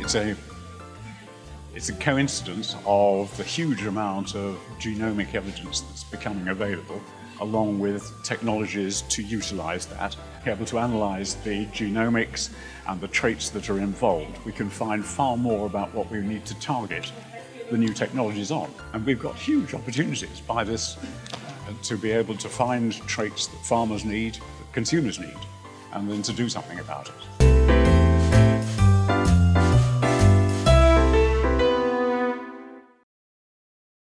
it's a it's a coincidence of the huge amount of genomic evidence that's becoming available, along with technologies to utilize that, be able to analyze the genomics and the traits that are involved. We can find far more about what we need to target the new technologies on. And we've got huge opportunities by this uh, to be able to find traits that farmers need, that consumers need, and then to do something about it.